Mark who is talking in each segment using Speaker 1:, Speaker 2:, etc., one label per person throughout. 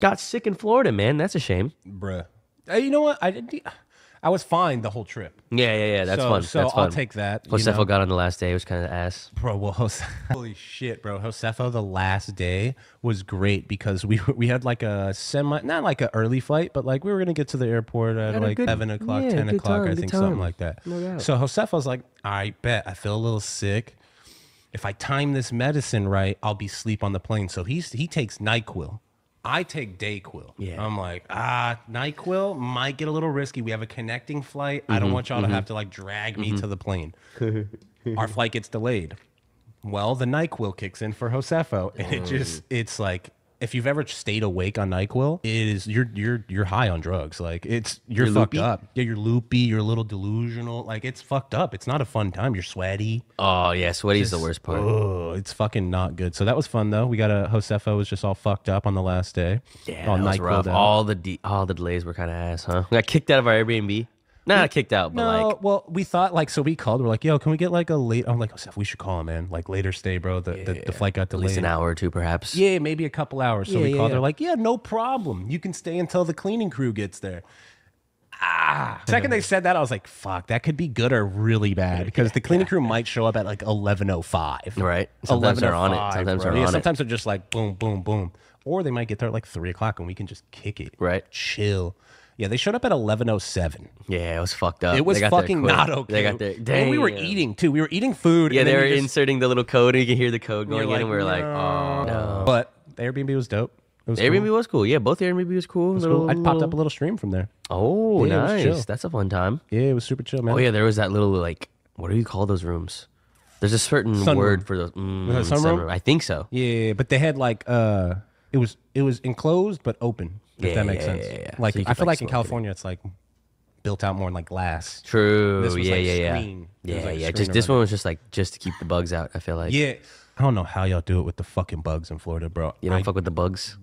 Speaker 1: got sick in Florida, man. That's a shame.
Speaker 2: bruh. Uh, you know what? I didn't. I was fine the whole trip.
Speaker 1: Yeah, yeah, yeah. That's
Speaker 2: so,
Speaker 1: fun.
Speaker 2: So
Speaker 1: That's fun.
Speaker 2: I'll take that. you
Speaker 1: Josefo
Speaker 2: know?
Speaker 1: got on the last day. It was kind of ass.
Speaker 2: Bro, well, Jose- holy shit, bro. Josefo, the last day was great because we we had like a semi, not like an early flight, but like we were gonna get to the airport at
Speaker 1: Had
Speaker 2: like
Speaker 1: good-
Speaker 2: seven o'clock,
Speaker 1: yeah,
Speaker 2: ten o'clock,
Speaker 1: time,
Speaker 2: I think something like that.
Speaker 1: No.
Speaker 2: So Josefo's like, I bet I feel a little sick. If I time this medicine right, I'll be sleep on the plane. So he's he takes Nyquil. I take Dayquil.
Speaker 1: Yeah.
Speaker 2: I'm like, ah, Nyquil might get a little risky. We have a connecting flight. I don't mm-hmm, want y'all to mm-hmm. have to like drag me mm-hmm. to the plane. Our flight gets delayed. Well, the NyQuil kicks in for Josefo, and it just mm. it's like if you've ever stayed awake on NyQuil, it is you're you're you're high on drugs. Like it's you're,
Speaker 1: You're
Speaker 2: fucked
Speaker 1: loopy?
Speaker 2: up. Yeah, you're loopy, you're a little delusional. Like it's fucked up. It's not a fun time. You're sweaty.
Speaker 1: Oh yeah, sweaty's the worst part.
Speaker 2: Oh, it's fucking not good. So that was fun though. We got a Josefo was just all fucked up on the last day.
Speaker 1: Yeah,
Speaker 2: all
Speaker 1: that was
Speaker 2: NyQuil'd
Speaker 1: rough.
Speaker 2: out.
Speaker 1: All the de- all the delays were kind of ass, huh? We got kicked out of our Airbnb. Not kicked out, but
Speaker 2: No,
Speaker 1: like
Speaker 2: well, we thought like so we called. We're like, yo, can we get like a late? I'm like, Josef, we should call him, man. Like later stay, bro. The the, the flight got delayed.
Speaker 1: at least an hour or two, perhaps.
Speaker 2: Yeah, maybe a couple hours. So
Speaker 1: Yeah,
Speaker 2: we
Speaker 1: yeah,
Speaker 2: called.
Speaker 1: yeah.
Speaker 2: They're like, yeah, no problem. You can stay until the cleaning crew gets there. Ah. Second they said that, I was like, fuck, that could be good or really bad because the cleaning crew might show up at like 11.05.
Speaker 1: Right. Sometimes they're on it. Sometimes
Speaker 2: bro.
Speaker 1: they're
Speaker 2: yeah,
Speaker 1: on it.
Speaker 2: Sometimes they're just like boom, boom, boom. Or they might get there at like 3 o'clock and we can just kick it.
Speaker 1: Right.
Speaker 2: Chill. Yeah, they showed up at 11.07.
Speaker 1: Yeah, it was fucked up.
Speaker 2: It was
Speaker 1: They got there
Speaker 2: fucking not okay.
Speaker 1: They got there.
Speaker 2: And we were eating too. We were eating food.
Speaker 1: Yeah,
Speaker 2: and
Speaker 1: they were
Speaker 2: just-
Speaker 1: inserting the little code, and you can hear the code going in, and we were like, oh no.
Speaker 2: But the Airbnb was dope. Was
Speaker 1: Airbnb
Speaker 2: cool.
Speaker 1: was cool. Yeah, both Airbnb was cool.
Speaker 2: Was
Speaker 1: Little-
Speaker 2: cool. I popped up a
Speaker 1: little-
Speaker 2: little stream from there.
Speaker 1: Oh,
Speaker 2: Yeah, it was chill.
Speaker 1: nice. That's a fun time.
Speaker 2: Yeah, it was super chill, man.
Speaker 1: Oh yeah, there was that little like, what do you call those rooms? There's a certain
Speaker 2: Sunroom.
Speaker 1: word for those. Mm,
Speaker 2: sunroom?
Speaker 1: I think so.
Speaker 2: Yeah, but they had like uh it was it was enclosed but open. If
Speaker 1: Yeah,
Speaker 2: that makes
Speaker 1: yeah,
Speaker 2: sense.
Speaker 1: yeah, yeah.
Speaker 2: Like
Speaker 1: So
Speaker 2: I feel
Speaker 1: like,
Speaker 2: like, in
Speaker 1: it.
Speaker 2: California it's like built out more in like glass.
Speaker 1: True.
Speaker 2: This was,
Speaker 1: yeah,
Speaker 2: like,
Speaker 1: yeah, yeah.
Speaker 2: screen. Was,
Speaker 1: Yeah,
Speaker 2: like,
Speaker 1: yeah. Just this one was just like just to keep the bugs out. I feel like.
Speaker 2: Yeah. I don't know how y'all do it with the fucking bugs in Florida, bro.
Speaker 1: You don't
Speaker 2: I,
Speaker 1: fuck with the bugs.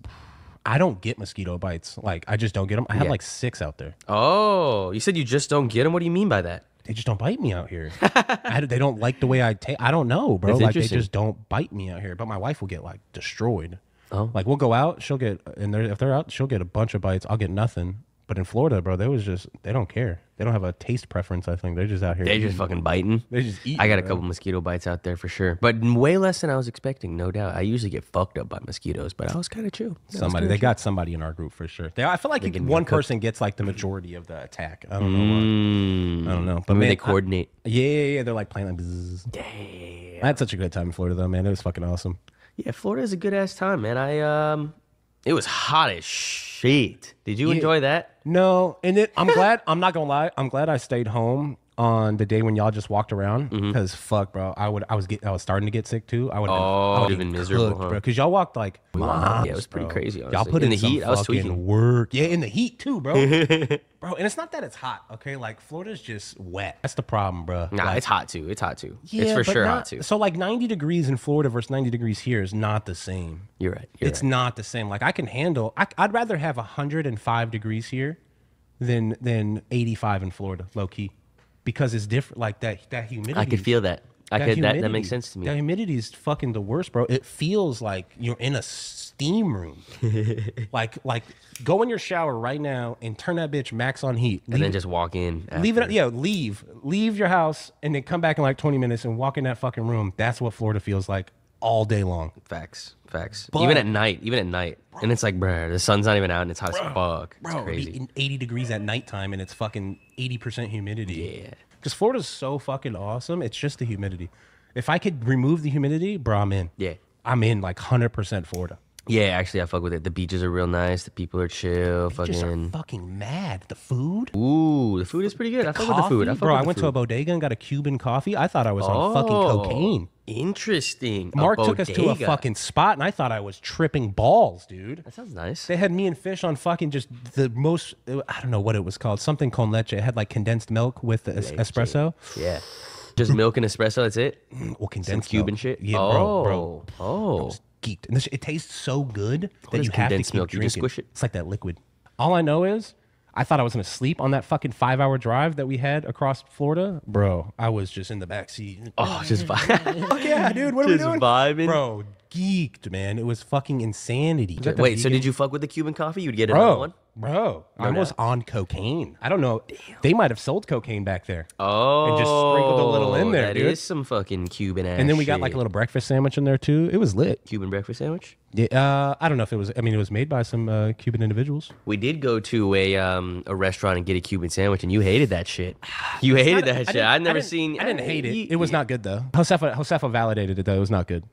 Speaker 2: I don't get mosquito bites. Like I just don't get them. I have like six out there.
Speaker 1: Oh, you said you just don't get them. What do you mean by that?
Speaker 2: They just don't bite me out here. I, they don't like the way I take. I don't know, bro.
Speaker 1: That's
Speaker 2: like they just don't bite me out here. But my wife will get like destroyed.
Speaker 1: Oh.
Speaker 2: Like we'll go out, she'll get, and they're, if they're out, she'll get a bunch of bites. I'll get nothing. But in Florida, bro, they was just they don't care. They don't have a taste preference. I think they're just out here.
Speaker 1: They just
Speaker 2: eating.
Speaker 1: fucking biting.
Speaker 2: They just eat.
Speaker 1: I got a couple mosquito bites out there for sure, but way less than I was expecting, no doubt. I usually get fucked up by mosquitoes, but I was kind of chill. I was
Speaker 2: Somebody, they got somebody in our group for sure. They, I feel like one person gets like the majority of the attack. I don't know
Speaker 1: Mm,
Speaker 2: why. I don't know. But
Speaker 1: maybe
Speaker 2: man,
Speaker 1: they
Speaker 2: I-
Speaker 1: coordinate.
Speaker 2: yeah, yeah, yeah. They're like playing like. Bzzz.
Speaker 1: Damn.
Speaker 2: I had such a good time in Florida though, man. It was fucking awesome.
Speaker 1: Yeah, Florida is a good ass time, man. I um, it was hot as shit. Did you
Speaker 2: Yeah.
Speaker 1: enjoy that?
Speaker 2: No, and it, I'm glad. I'm not gonna lie. I'm glad I stayed home on the day when y'all just walked around
Speaker 1: Mm-hmm.
Speaker 2: because fuck, bro. I would. I was get. I was starting to get sick too. I would.
Speaker 1: Oh, you've been miserable, huh?
Speaker 2: bro. Because y'all walked like miles,
Speaker 1: Yeah, it was pretty
Speaker 2: bro.
Speaker 1: crazy,
Speaker 2: Y'all put
Speaker 1: In
Speaker 2: in,
Speaker 1: the heat, I was tweaking.
Speaker 2: work. Yeah, in the heat too, bro. bro, and it's not that it's hot. Okay, like Florida's just wet. That's the problem, bro.
Speaker 1: Nah,
Speaker 2: Like,
Speaker 1: it's hot too. It's hot too.
Speaker 2: yeah,
Speaker 1: it's for sure
Speaker 2: not-
Speaker 1: hot too.
Speaker 2: So like 90 degrees in Florida versus 90 degrees here is not the same.
Speaker 1: You're right. You're
Speaker 2: it's
Speaker 1: right.
Speaker 2: not the same. Like I can handle. I, I'd rather have 105 degrees here than than 85 in Florida, low key, because it's different. Like that that humidity.
Speaker 1: I could feel that. I could. That, that makes sense to me.
Speaker 2: That humidity is fucking the worst, bro. It feels like you're in a steam room. like like go in your shower right now and turn that bitch max on heat.
Speaker 1: and then just walk in.
Speaker 2: Leave it.
Speaker 1: after.
Speaker 2: Yeah, leave. Leave your house and then come back in like 20 minutes and walk in that fucking room. That's what Florida feels like all day long.
Speaker 1: Facts. Facts.
Speaker 2: But-
Speaker 1: even at night. Even at night. And it's like, bruh, the sun's not even out and it's hot as fuck. It's
Speaker 2: Bro,
Speaker 1: crazy.
Speaker 2: in 80 degrees at nighttime and it's fucking 80% humidity.
Speaker 1: Yeah.
Speaker 2: Because Florida's so fucking awesome. It's just the humidity. If I could remove the humidity, bro, I'm in.
Speaker 1: Yeah.
Speaker 2: I'm in like 100% Florida.
Speaker 1: Yeah, actually, I fuck with it. The beaches are real nice. The people are chill.
Speaker 2: Just are
Speaker 1: Fucking.
Speaker 2: fucking mad. The food.
Speaker 1: Ooh, the food is pretty good. I fuck with the food. I fuck
Speaker 2: bro, I
Speaker 1: the
Speaker 2: went to a bodega and got a Cuban coffee. I thought I was on fucking
Speaker 1: Oh,
Speaker 2: cocaine.
Speaker 1: Interesting. A
Speaker 2: Mark took us to a fucking spot and I thought I was tripping balls, dude.
Speaker 1: That sounds nice.
Speaker 2: They had me and fish on fucking just the most. I don't know what it was called. Something con leche. It had like condensed milk with the es- espresso.
Speaker 1: Yeah. Just milk and espresso. That's it.
Speaker 2: Mm, well, condensed
Speaker 1: Cuban
Speaker 2: milk.
Speaker 1: shit.
Speaker 2: Yeah,
Speaker 1: oh,
Speaker 2: bro, bro.
Speaker 1: Oh. oh.
Speaker 2: Geeked. And this, it tastes so good that you have to keep
Speaker 1: milk? You
Speaker 2: drinking.
Speaker 1: just squish it?
Speaker 2: It's like that liquid. All I know is. I thought I was gonna sleep on that fucking five hour drive that we had across Florida, bro. I was just in the back seat.
Speaker 1: Oh, oh, just vibe.
Speaker 2: Fuck yeah, dude. What are we
Speaker 1: Just
Speaker 2: doing?
Speaker 1: vibing.
Speaker 2: bro. geeked, man. It was fucking insanity.
Speaker 1: Wait, so did you fuck with the Cuban coffee? You'd get another
Speaker 2: Bro,
Speaker 1: one?
Speaker 2: Bro, I was on cocaine. I don't know. They might have sold cocaine back there.
Speaker 1: Oh,
Speaker 2: And just sprinkled a little in there,
Speaker 1: That
Speaker 2: dude.
Speaker 1: is some fucking Cuban ass.
Speaker 2: And then we got like a
Speaker 1: shit.
Speaker 2: little breakfast sandwich in there too. It was lit.
Speaker 1: Cuban breakfast sandwich.
Speaker 2: Yeah, uh, I don't know if it was. I mean, it was made by some uh, Cuban individuals.
Speaker 1: We did go to a um a restaurant and get a Cuban sandwich, and you hated that shit. You hated that shit. I've never
Speaker 2: didn't-
Speaker 1: seen.
Speaker 2: I didn't hate it. It was not good though. Josefo, Josefo validated it though. It was not good.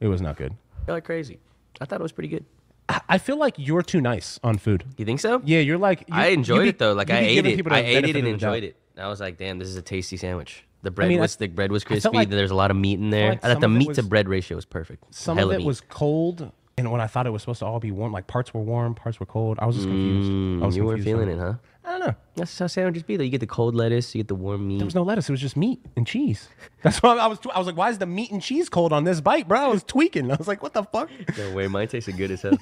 Speaker 2: It was not good.
Speaker 1: Like crazy. I thought it was pretty good.
Speaker 2: I- I feel like you're too nice on food.
Speaker 1: You think so?
Speaker 2: Yeah, you're like. You,
Speaker 1: I enjoyed
Speaker 2: be-
Speaker 1: it though. Like I ate it. I ate it and
Speaker 2: of the doubt.
Speaker 1: enjoyed it. I was like, damn, this is a tasty sandwich. The bread
Speaker 2: mean, I-
Speaker 1: was the bread was crispy.
Speaker 2: like-
Speaker 1: There's a lot of meat in there.
Speaker 2: like
Speaker 1: I thought the meat to bread ratio was perfect.
Speaker 2: Some
Speaker 1: Hella
Speaker 2: of it
Speaker 1: meat.
Speaker 2: was cold, and when I thought it was supposed to all be warm, like parts were warm, parts were cold. I was just confused. I was
Speaker 1: Mm, you weren't
Speaker 2: on
Speaker 1: feeling it, huh?
Speaker 2: I don't know.
Speaker 1: That's how sandwiches be though. You get the cold lettuce, you get the warm meat.
Speaker 2: There was no lettuce. It was just meat and cheese. That's why I was. I was like, why is the meat and cheese cold on this bite, bro? I was tweaking. I was like, what the fuck?
Speaker 1: No way, mine tasted good as hell.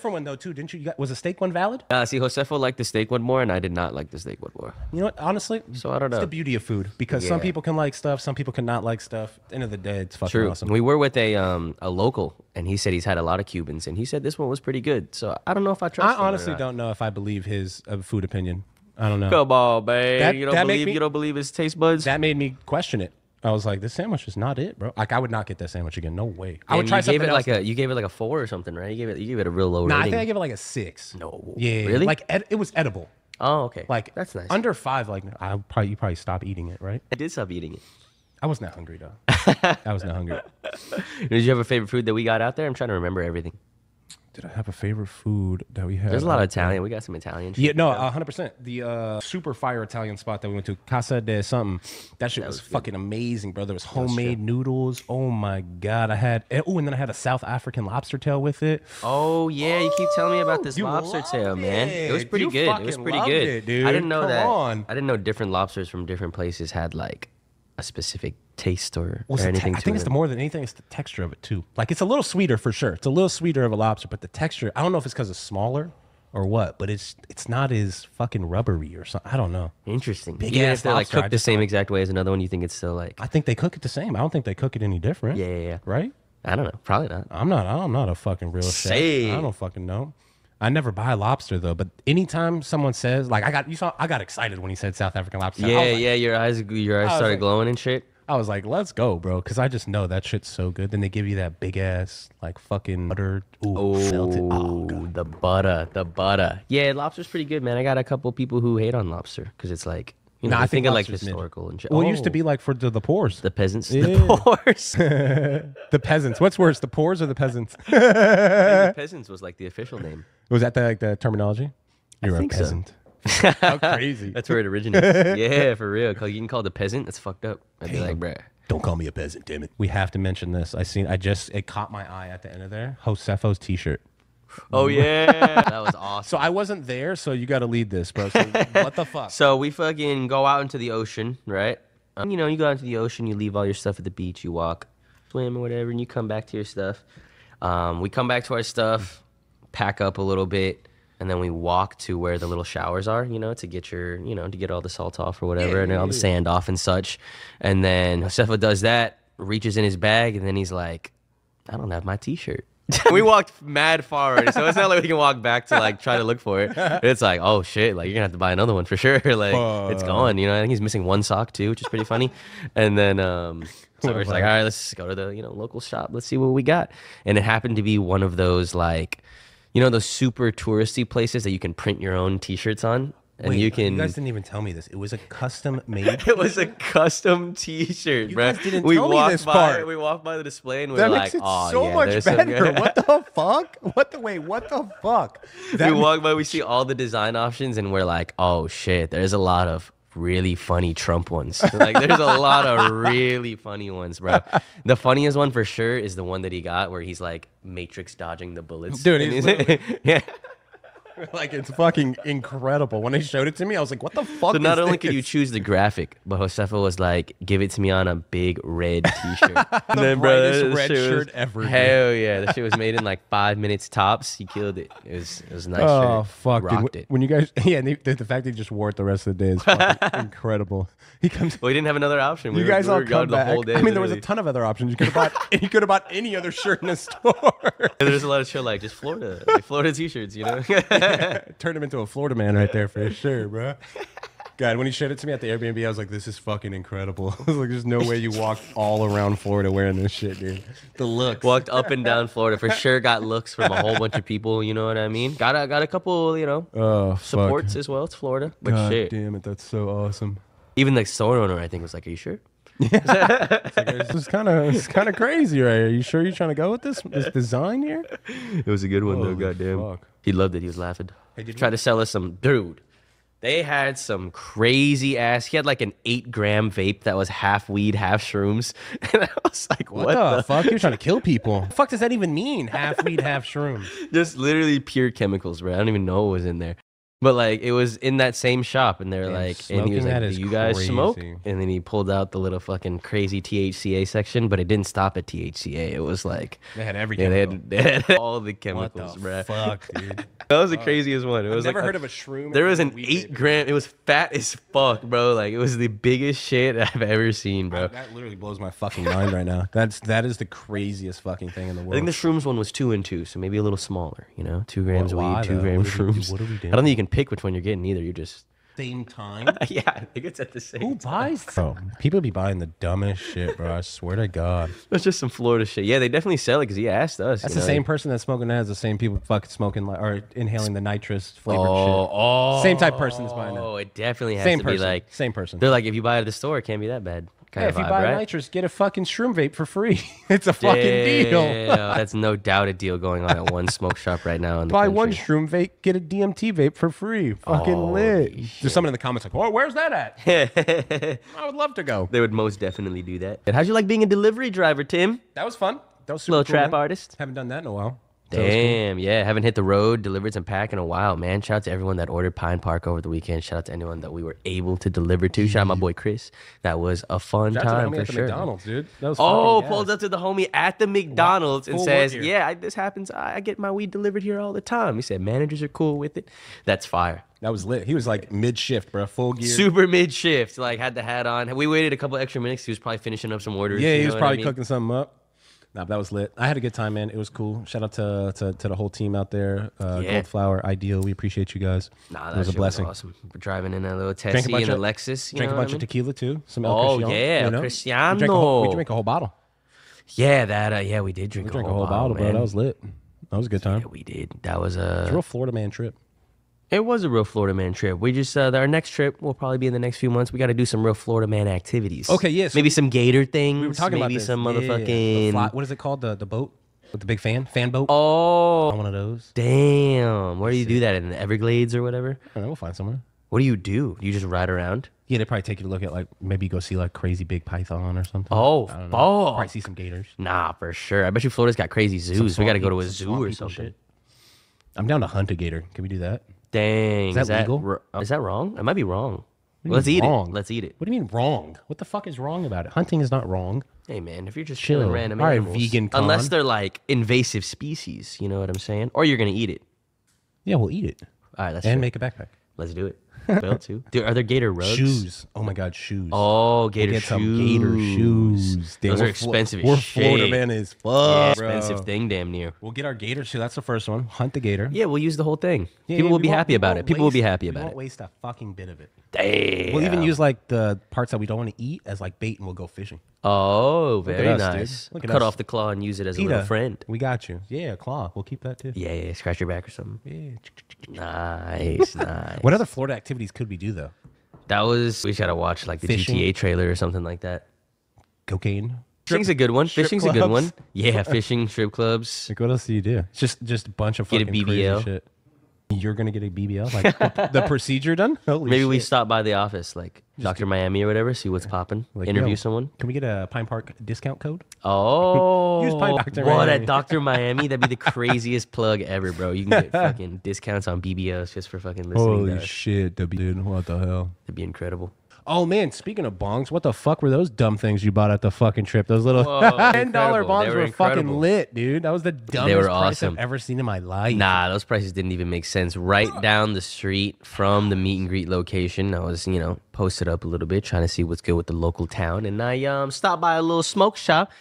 Speaker 2: For one though, too, didn't you? you got, was the steak one valid?
Speaker 1: uh, see, Josefo liked the steak one more, and I did not like the steak one more.
Speaker 2: You know what? Honestly,
Speaker 1: So I don't
Speaker 2: it's
Speaker 1: know.
Speaker 2: the beauty of food because some people can like stuff, some people cannot like stuff. At the end of the day, it's fucking
Speaker 1: True.
Speaker 2: awesome.
Speaker 1: We were with a um a local, and he said he's had a lot of Cubans, and he said this one was pretty good. So I don't know if I trust.
Speaker 2: I honestly
Speaker 1: not.
Speaker 2: don't know if I believe his uh, food opinion. I don't know.
Speaker 1: Come on, man.
Speaker 2: That-
Speaker 1: you don't
Speaker 2: that make
Speaker 1: believe
Speaker 2: me-
Speaker 1: you don't believe his taste buds.
Speaker 2: That made me question it. I was like, this sandwich is not it, bro. Like, I would not get that sandwich again. No way. I would
Speaker 1: And
Speaker 2: try
Speaker 1: you
Speaker 2: something
Speaker 1: gave it
Speaker 2: else.
Speaker 1: like a you gave it like a four or something, right? You gave it you gave it a real low
Speaker 2: Nah, I
Speaker 1: rating.
Speaker 2: think I give it like a six.
Speaker 1: No.
Speaker 2: Yeah.
Speaker 1: Really?
Speaker 2: Like ed- it was edible.
Speaker 1: oh, okay.
Speaker 2: Like
Speaker 1: that's nice.
Speaker 2: Under five, like I probably you probably stop eating it, right?
Speaker 1: I did stop eating it.
Speaker 2: I was not hungry though. I was not hungry.
Speaker 1: Did you have a favorite food that we got out there? I'm trying to remember everything.
Speaker 2: Did I have a favorite food that we had?
Speaker 1: There's a lot of? Italian. We got some Italian. Shit.
Speaker 2: Yeah, no, hundred percent. The uh, super fire Italian spot that we went to, Casa de something. That shit was, fucking amazing, bro. There was homemade noodles. Oh my god, I had. Oh, and then I had a South African lobster tail with it.
Speaker 1: Oh yeah, you keep telling me about this lobster tail, man. It was pretty
Speaker 2: You
Speaker 1: good. It was pretty good,
Speaker 2: it, dude.
Speaker 1: I didn't know
Speaker 2: Come
Speaker 1: that.
Speaker 2: on.
Speaker 1: I didn't know different lobsters from different places had like a specific taste or, or anything
Speaker 2: I think
Speaker 1: it.
Speaker 2: it's the more than anything, it's the texture of it too. Like it's a little sweeter for sure. It's a little sweeter of a lobster, but the texture. I don't know if it's because it's smaller or what, but it's it's not as fucking rubbery or something. I don't know.
Speaker 1: Interesting.
Speaker 2: Big
Speaker 1: Even
Speaker 2: ass
Speaker 1: if they're like cooked the same exact way as another one, you think it's still like
Speaker 2: I think they cook it the same. I don't think they cook it any different.
Speaker 1: yeah, yeah, yeah.
Speaker 2: Right?
Speaker 1: I don't know. Probably not.
Speaker 2: I'm not. I'm not a fucking real chef.
Speaker 1: Say
Speaker 2: I don't fucking know. I never buy lobster though, but anytime someone says like I got you saw I got excited when he said South African lobster.
Speaker 1: Yeah,
Speaker 2: like,
Speaker 1: yeah. Your eyes, your eyes started
Speaker 2: like-
Speaker 1: glowing and shit.
Speaker 2: I was like, let's go, bro, because I just know that shit's so good. Then they give you that big ass like fucking butter. Ooh, melted. Oh,
Speaker 1: Oh,
Speaker 2: God.
Speaker 1: the butter, the butter. Yeah, lobster's pretty good, man. I got a couple people who hate on lobster because it's like you know they
Speaker 2: I
Speaker 1: think,
Speaker 2: think
Speaker 1: of like
Speaker 2: lobster's mid.
Speaker 1: historical and shit.
Speaker 2: Well, it used to
Speaker 1: Oh,
Speaker 2: be like for the, the poors,
Speaker 1: the peasants,
Speaker 2: Yeah.
Speaker 1: the poors.
Speaker 2: the peasants. What's worse, the poors or the peasants?
Speaker 1: the peasants was like the official name.
Speaker 2: Was that the, like the terminology? You're
Speaker 1: think
Speaker 2: a
Speaker 1: so.
Speaker 2: Peasant. How crazy.
Speaker 1: That's where it originates. yeah, for real. 'Cause You can call it a peasant. That's fucked up. I'd be like, bruh.
Speaker 2: Don't call me a peasant, damn it. We have to mention this. I seen. I just it caught my eye at the end of there. Josefo's T-shirt.
Speaker 1: Oh yeah, that was awesome.
Speaker 2: So I wasn't there, so you got to lead this, bro. So what the fuck?
Speaker 1: So we fucking go out into the ocean, right? Um, you know, you go out into the ocean, you leave all your stuff at the beach, you walk, swim or whatever, and you come back to your stuff. Um, we come back to our stuff, pack up a little bit, and then we walk to where the little showers are, you know, to get your, you know, to get all the salt off or whatever, and all the sand off and such. And then Josefo does that, reaches in his bag, and then he's like, I don't have my t-shirt. we walked mad far already, so it's not like we can walk back to like try to look for it. It's like, oh shit, like you're gonna have to buy another one for sure. like it's gone, you know. I think he's missing one sock too, which is pretty funny. And then um so we're just like, all right, let's go to the you know local shop. Let's see what we got. And it happened to be one of those like, you know, those super touristy places that you can print your own T-shirts on, and
Speaker 2: Wait,
Speaker 1: you can.
Speaker 2: You guys didn't even tell me this. It was a custom made.
Speaker 1: it was a custom T-shirt,
Speaker 2: You
Speaker 1: bro.
Speaker 2: guys didn't
Speaker 1: we
Speaker 2: tell me this
Speaker 1: by,
Speaker 2: part.
Speaker 1: We walked by the display and we
Speaker 2: that
Speaker 1: were
Speaker 2: makes
Speaker 1: like,
Speaker 2: it
Speaker 1: oh
Speaker 2: so
Speaker 1: yeah,
Speaker 2: much better. what the fuck? What the wait? What the fuck? That
Speaker 1: we walk by, we see all the design options, and we're like, oh shit, there's a lot of really funny Trump ones. like, there's a lot of really funny ones, bro. The funniest one for sure is the one that he got where he's like Matrix dodging the bullets.
Speaker 2: Dude,
Speaker 1: And
Speaker 2: he's
Speaker 1: yeah.
Speaker 2: like it's fucking incredible. When they showed it to me, I was like, "What the fuck?"
Speaker 1: So not only
Speaker 2: this?
Speaker 1: could you choose the graphic, but Josefo was like, "Give it to me on a big red T-shirt." the
Speaker 2: brightest
Speaker 1: that
Speaker 2: red shirt
Speaker 1: was-
Speaker 2: ever, dude.
Speaker 1: Hell yeah, that shit was made in like five minutes tops. He killed it. It was it was a nice
Speaker 2: Oh
Speaker 1: shirt.
Speaker 2: fuck! dude.
Speaker 1: rocked
Speaker 2: When-
Speaker 1: it.
Speaker 2: When you guys, yeah, and the, the fact that he just wore it the rest of the day is fucking incredible. He comes.
Speaker 1: Well, he didn't have another option. We
Speaker 2: You
Speaker 1: were-
Speaker 2: guys
Speaker 1: we
Speaker 2: all
Speaker 1: were gone
Speaker 2: come
Speaker 1: the
Speaker 2: back.
Speaker 1: whole day.
Speaker 2: I mean, there was a ton of other options. You could have bought. you could have bought any other shirt in the store.
Speaker 1: There's a lot of shit like just Florida, like Florida T-shirts. You know.
Speaker 2: Turned him into a Florida man right there for sure, bro. God, when he showed it to me at the Airbnb, I was like, "This is fucking incredible." I was like, "There's no way you walk all around Florida wearing this shit, dude." The looks.
Speaker 1: Walked up and down Florida for sure. Got looks from a whole bunch of people. You know what I mean? Got a got a couple. You know.
Speaker 2: Oh, fuck.
Speaker 1: Supports as well. It's Florida, but
Speaker 2: God
Speaker 1: shit.
Speaker 2: damn it, that's so awesome.
Speaker 1: Even the store owner, I think, was like, "Are you sure?"
Speaker 2: This is kind of it's kind of crazy, right? Are you sure you're trying to go with this this design here?
Speaker 1: It was a good one
Speaker 2: Holy
Speaker 1: though. Goddamn.
Speaker 2: fuck.
Speaker 1: He loved it. He was laughing.
Speaker 2: Hey, did
Speaker 1: Tried to sell us some dude. They had some crazy ass. He had like an eight gram vape that was half weed, half shrooms, and I was like, "What,
Speaker 2: What, the,
Speaker 1: the?"
Speaker 2: fuck? You're trying to kill people. The fuck does that even mean? Half weed, half shrooms.
Speaker 1: Just literally pure chemicals, bro. I don't even know what was in there. But like it was in that same shop, and they're
Speaker 2: Damn,
Speaker 1: like, and he was like, "Do you guys smoke?" And then he pulled out the little fucking crazy THCA section, but it didn't stop at THCA. It was like,
Speaker 2: They had everything.
Speaker 1: yeah, they had, they had all the
Speaker 2: What
Speaker 1: chemicals,
Speaker 2: the
Speaker 1: bro.
Speaker 2: fuck, dude?
Speaker 1: That was the craziest one. It was
Speaker 2: Never
Speaker 1: like
Speaker 2: heard of a shroom.
Speaker 1: There was an eight gram. It was fat as fuck, bro. Like it was the biggest shit I've ever seen, bro.
Speaker 2: That literally blows my fucking mind right now. That's that is the craziest fucking thing in the world.
Speaker 1: I think the shrooms one was two and two, so maybe a little smaller. You know, two grams of
Speaker 2: why
Speaker 1: weed, two
Speaker 2: though?
Speaker 1: grams
Speaker 2: What are we-
Speaker 1: shrooms.
Speaker 2: what are we doing?
Speaker 1: I don't think you can pick which one you're getting either. You're just
Speaker 2: same time.
Speaker 1: yeah. I think it's at the same.
Speaker 2: Who
Speaker 1: time.
Speaker 2: buys? Bro, people be buying the dumbest shit, bro. I swear to God.
Speaker 1: That's just some Florida shit. Yeah, they definitely sell it because he asked us.
Speaker 2: That's
Speaker 1: you
Speaker 2: the
Speaker 1: know?
Speaker 2: same person that's smoking that as the same people fucking smoking like or inhaling the nitrous flavored
Speaker 1: Oh,
Speaker 2: shit.
Speaker 1: oh,
Speaker 2: Same type of person that's buying that.
Speaker 1: Oh, it definitely has
Speaker 2: Same
Speaker 1: to
Speaker 2: person.
Speaker 1: be like
Speaker 2: same person.
Speaker 1: they're like if you buy it at the store, it can't be that bad. Kind
Speaker 2: Yeah, if you buy
Speaker 1: right?
Speaker 2: nitrous, get a fucking shroom vape for free. it's a fucking deal.
Speaker 1: That's no doubt a deal going on at one smoke shop right now. In the
Speaker 2: Buy one shroom vape, get a DMT vape for free. Fucking
Speaker 1: Holy
Speaker 2: lit. There's someone in the comments like, "Oh, where's that at?" I would love to go.
Speaker 1: They would most definitely do that. And how'd you like being a delivery driver, Tim?
Speaker 2: That was fun. That was super
Speaker 1: Little
Speaker 2: cool,
Speaker 1: trap
Speaker 2: man.
Speaker 1: artist.
Speaker 2: Haven't done that in a while. So it cool.
Speaker 1: Damn, yeah. Haven't hit the road, delivered some pack in a while, man. Shout out to everyone that ordered Pine Park over the weekend. Shout out to anyone that we were able to deliver to. Shout out my boy Chris. That was a fun
Speaker 2: Shout
Speaker 1: time for
Speaker 2: at the
Speaker 1: sure.
Speaker 2: McDonald's, dude. That was
Speaker 1: Oh,
Speaker 2: gas.
Speaker 1: up to the homie at the McDonald's and
Speaker 2: Full
Speaker 1: says, "Yeah, I, this happens. I, I get my weed delivered here all the time." He said managers are cool with it. That's fire.
Speaker 2: That was lit. He was like mid shift, bro. Full gear.
Speaker 1: Super mid shift, like had the hat on. We waited a couple extra minutes. He was probably finishing up some orders.
Speaker 2: Yeah, he was
Speaker 1: what I
Speaker 2: probably
Speaker 1: mean?
Speaker 2: cooking something up. Nah, that was lit. I had a good time, man. It was cool. Shout out to to, to the whole team out there. Uh,
Speaker 1: Yeah.
Speaker 2: Goldflower, Ideal. We appreciate you guys.
Speaker 1: Nah,
Speaker 2: it
Speaker 1: that
Speaker 2: was a blessing.
Speaker 1: awesome. We're driving in a little
Speaker 2: a
Speaker 1: Tessie
Speaker 2: bunch
Speaker 1: and a
Speaker 2: of-
Speaker 1: Lexus. You
Speaker 2: Drank a bunch of
Speaker 1: I mean?
Speaker 2: tequila too. Some El
Speaker 1: Oh,
Speaker 2: Cristiano,
Speaker 1: yeah,
Speaker 2: you know?
Speaker 1: Cristiano.
Speaker 2: We drank, a whole, we drank a whole bottle.
Speaker 1: Yeah, that. Uh, yeah, we did drink.
Speaker 2: We
Speaker 1: a
Speaker 2: drank
Speaker 1: whole
Speaker 2: a whole bottle, bro. That was lit. That was a good time.
Speaker 1: Yeah, we did. That was
Speaker 2: a
Speaker 1: a.
Speaker 2: real Florida man trip.
Speaker 1: It was a real Florida man trip. We just uh, our next trip will probably be in the next few months. We got to do some real Florida man activities.
Speaker 2: Okay, yeah, so
Speaker 1: maybe some gator things.
Speaker 2: We were talking
Speaker 1: maybe
Speaker 2: about this.
Speaker 1: some
Speaker 2: Yeah,
Speaker 1: motherfucking.
Speaker 2: the fly- what is it called? The the boat with the big fan, fan boat.
Speaker 1: Oh,
Speaker 2: One of those.
Speaker 1: damn! Where do you do that in the Everglades or whatever?
Speaker 2: I don't know, we'll find somewhere.
Speaker 1: What do you do? You just ride around?
Speaker 2: Yeah, they probably take you to look at like maybe go see like crazy big python or something.
Speaker 1: Oh, fuck.
Speaker 2: Probably see some gators.
Speaker 1: Nah, for sure. I bet you Florida's got crazy zoos. we got to go to a zoo or something.
Speaker 2: shit. I'm down to hunt a gator. Can we do that?
Speaker 1: Dang,
Speaker 2: Is that
Speaker 1: that
Speaker 2: legal?
Speaker 1: is that wrong? It might be wrong. Let's eat
Speaker 2: wrong?
Speaker 1: it. Let's eat it.
Speaker 2: What do you mean wrong? What the fuck is wrong about it? Hunting is not wrong.
Speaker 1: Hey man, if you're just
Speaker 2: Chill.
Speaker 1: killing random
Speaker 2: All right,
Speaker 1: animals,
Speaker 2: vegan
Speaker 1: unless they're like invasive species, you know what I'm saying? Or you're gonna eat it.
Speaker 2: Yeah, we'll eat it
Speaker 1: All right, that's
Speaker 2: and make a backpack.
Speaker 1: Let's do it. Belt too. Dude, are there gator rugs?
Speaker 2: Shoes. Oh my god, shoes.
Speaker 1: Oh, gator
Speaker 2: get
Speaker 1: shoes.
Speaker 2: some gator shoes. Damn,
Speaker 1: Those are expensive
Speaker 2: We're. Florida man is fuck,
Speaker 1: Yeah, expensive thing, damn near.
Speaker 2: We'll get our gator shoe. That's the first one. Hunt the gator.
Speaker 1: Yeah, we'll use the whole thing.
Speaker 2: Yeah,
Speaker 1: People
Speaker 2: yeah,
Speaker 1: will be happy about it. People will be
Speaker 2: waste-
Speaker 1: happy
Speaker 2: we
Speaker 1: about
Speaker 2: won't
Speaker 1: it.
Speaker 2: waste a fucking bit of it.
Speaker 1: Damn.
Speaker 2: We'll even use like the parts that we don't want to eat as like bait, and we'll go fishing.
Speaker 1: Oh, very
Speaker 2: us,
Speaker 1: nice. Cut
Speaker 2: us.
Speaker 1: off the claw and use it as a little friend.
Speaker 2: We got you. Yeah, claw. We'll keep that too.
Speaker 1: Yeah, yeah, scratch your back or something.
Speaker 2: Yeah.
Speaker 1: Nice, nice.
Speaker 2: What other Florida activities could we do though?
Speaker 1: That was we gotta watch like the
Speaker 2: Fishing?
Speaker 1: GTA trailer or something like that.
Speaker 2: Cocaine.
Speaker 1: Fishing's a good one.
Speaker 2: strip
Speaker 1: Fishing's a good
Speaker 2: clubs?
Speaker 1: one. Yeah, fishing, strip clubs.
Speaker 2: Like what else do you do? It's just just a bunch of
Speaker 1: Get a
Speaker 2: fucking
Speaker 1: BBL.
Speaker 2: crazy shit. You're gonna get a BBL, like the, procedure done. Holy
Speaker 1: Maybe we stop by the office, like Dr. Miami or whatever, see what's popping,
Speaker 2: Like,
Speaker 1: interview
Speaker 2: yo,
Speaker 1: someone.
Speaker 2: Can we get a Pine Park discount code?
Speaker 1: Oh,
Speaker 2: Use Pine Dr.
Speaker 1: what
Speaker 2: Miami.
Speaker 1: at Dr. Miami? That'd be the craziest plug ever, bro. You can get fucking discounts on BBLs just for fucking listening. to us.
Speaker 2: shit, dude! What the hell?
Speaker 1: That'd be incredible.
Speaker 2: Oh man, speaking of bongs, what the fuck were those dumb things you bought at the fucking trip? Those little
Speaker 1: Whoa,
Speaker 2: ten dollar bongs
Speaker 1: They
Speaker 2: were,
Speaker 1: were
Speaker 2: fucking lit, dude. That was the dumbest
Speaker 1: were
Speaker 2: price. I've ever seen in my life.
Speaker 1: Nah, those prices didn't even make sense. Right down the street from the meet and greet location, I was, you know, posted up a little bit, trying to see what's good with the local town, and I um stopped by a little smoke shop.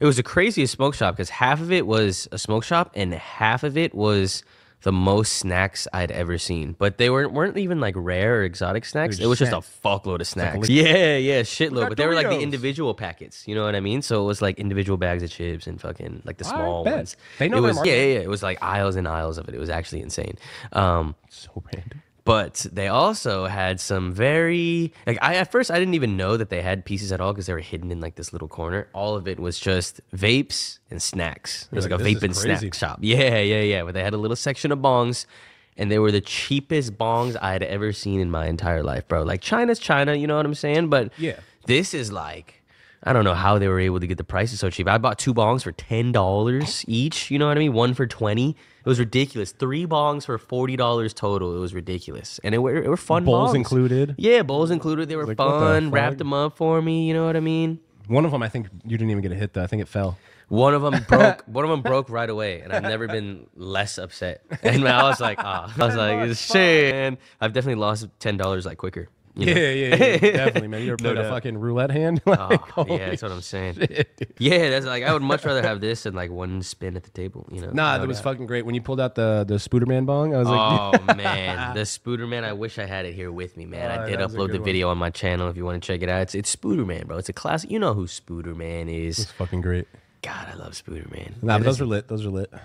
Speaker 1: It was the craziest smoke shop because half of it was a smoke shop and half of it was the most snacks I'd ever seen. But they weren't weren't even like rare or exotic snacks. It was just a fuckload of snacks.
Speaker 2: lick-
Speaker 1: yeah, yeah, shitload. But they were like the individual packets. You know what I mean? So it was like individual bags of chips and fucking like the small
Speaker 2: bet.
Speaker 1: ones.
Speaker 2: They know
Speaker 1: it was, yeah, yeah, yeah. It was like aisles and aisles of it. It was actually insane. Um,
Speaker 2: so random.
Speaker 1: But they also had some very like I at first I didn't even know that they had pieces at all because they were hidden in like this little corner. All of it was just vapes and snacks. It was like,
Speaker 2: like,
Speaker 1: a vape and
Speaker 2: crazy."
Speaker 1: snack shop. Yeah, yeah, yeah. But they had a little section of bongs. And they were the cheapest bongs I had ever seen in my entire life, bro. Like China's China, you know what I'm saying? But
Speaker 2: Yeah.
Speaker 1: this is like I don't know how they were able to get the prices so cheap. I bought two bongs for ten dollars each. You know what I mean? One for twenty. It was ridiculous. Three bongs for forty dollars total. It was ridiculous, and it were, it were fun.
Speaker 2: Bowls
Speaker 1: bongs.
Speaker 2: included.
Speaker 1: Yeah, bowls included. They were
Speaker 2: Like, what the
Speaker 1: fun.
Speaker 2: fuck?
Speaker 1: Wrapped them up for me. You know what I mean?
Speaker 2: One of them, I think you didn't even get a hit though. I think it fell.
Speaker 1: One of them broke. one of them broke right away, and I've never been less upset. And I was like, ah, I was like, shit. Man. I've definitely lost ten dollars like quicker. You know?
Speaker 2: Yeah, yeah, yeah, definitely, man. You ever
Speaker 1: No
Speaker 2: a fucking roulette hand?
Speaker 1: Oh, yeah, that's what I'm saying.
Speaker 2: shit.
Speaker 1: Yeah, that's like I would much rather have this than like one spin at the table. You know?
Speaker 2: Nah, that was fucking great. When you pulled out the the Spooderman bong, I was like,
Speaker 1: Oh man, the Spooderman! I wish I had it here with me, man.
Speaker 2: Oh,
Speaker 1: I did
Speaker 2: that was a
Speaker 1: upload the
Speaker 2: one.
Speaker 1: video on my channel if you want to check it out. It's it's Spooderman, bro. It's a classic. You know who Spooderman is?
Speaker 2: it's fucking great.
Speaker 1: God, I love Spooderman.
Speaker 2: Nah,
Speaker 1: And
Speaker 2: but those are lit. Those are lit. It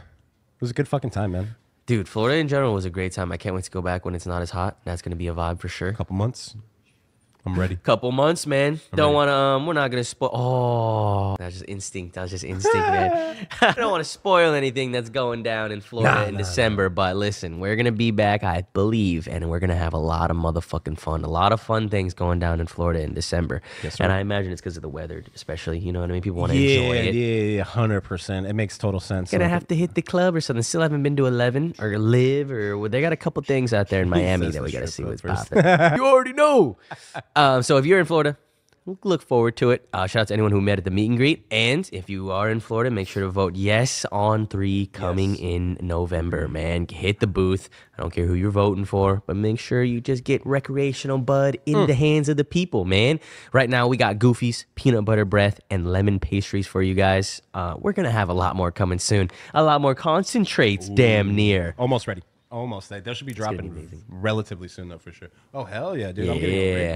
Speaker 2: was a good fucking time, man.
Speaker 1: Dude, Florida in general was a great time. I can't wait to go back when it's not as hot. That's gonna be a vibe for sure.
Speaker 2: A couple months. I'm ready.
Speaker 1: Couple months, man. Don't want to. Um, we're not gonna spoil. Oh, that was just instinct. That was just instinct, man. I don't want to spoil anything that's going down in Florida
Speaker 2: Nah,
Speaker 1: in
Speaker 2: nah,
Speaker 1: December. But listen, we're gonna be back, I believe, and we're gonna have a lot of motherfucking fun. A lot of fun things going down in Florida in December.
Speaker 2: Yes, sir.
Speaker 1: and I imagine it's because of the weather, especially. You know what I mean? People want to
Speaker 2: Yeah,
Speaker 1: enjoy it.
Speaker 2: yeah, yeah, hundred percent. It makes total sense.
Speaker 1: Gonna
Speaker 2: Like,
Speaker 1: have to hit the club or something. Still haven't been to Eleven or LIV or they got a couple things out there in Miami that we gotta see what's popping. you already know. Um, so if you're in Florida, look forward to it. Uh, shout out to anyone who met at the meet and greet. And if you are in Florida, make sure to vote yes on three coming
Speaker 2: Yes.
Speaker 1: in November. Man, hit the booth. I don't care who you're voting for, but make sure you just get recreational bud in
Speaker 2: Mm.
Speaker 1: the hands of the people, man. Right now, we got Goofies, peanut butter breath, and lemon pastries for you guys. Uh, we're gonna have a lot more coming soon. A lot more concentrates, damn near.
Speaker 2: almost ready. Almost. They they should be dropping
Speaker 1: be
Speaker 2: relatively soon, though, for sure. Oh hell yeah, dude! I'm getting a
Speaker 1: Yeah.